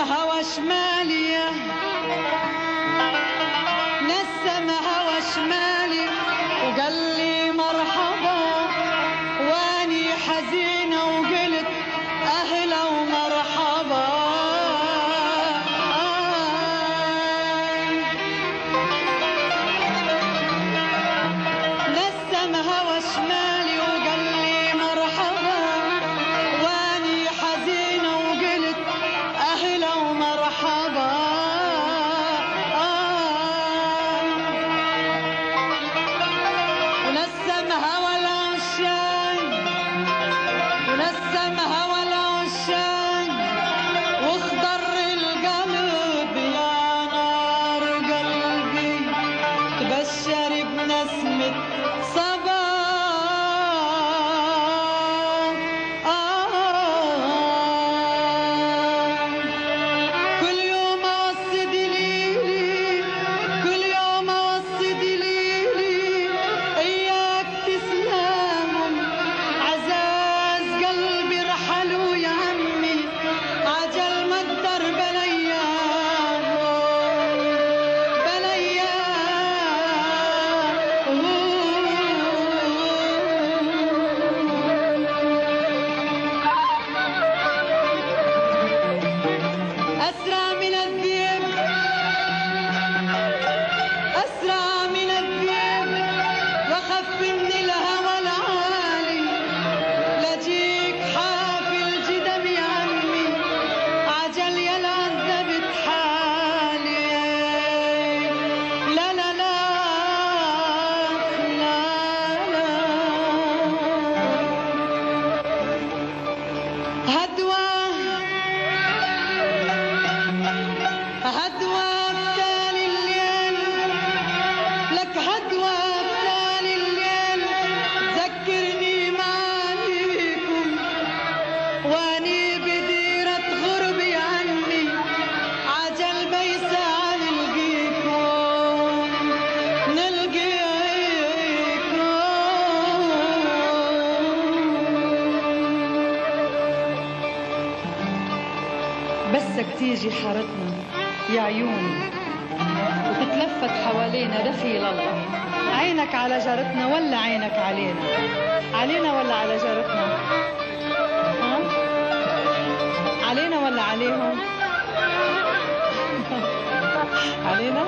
هوى شمالية. بتيجي حارتنا يا عيوني. وتتلفت حوالينا دخيل الله. عينك على جارتنا ولا عينك علينا؟ علينا ولا على جارتنا؟ ها؟ علينا ولا عليهم؟ علينا؟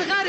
الصغار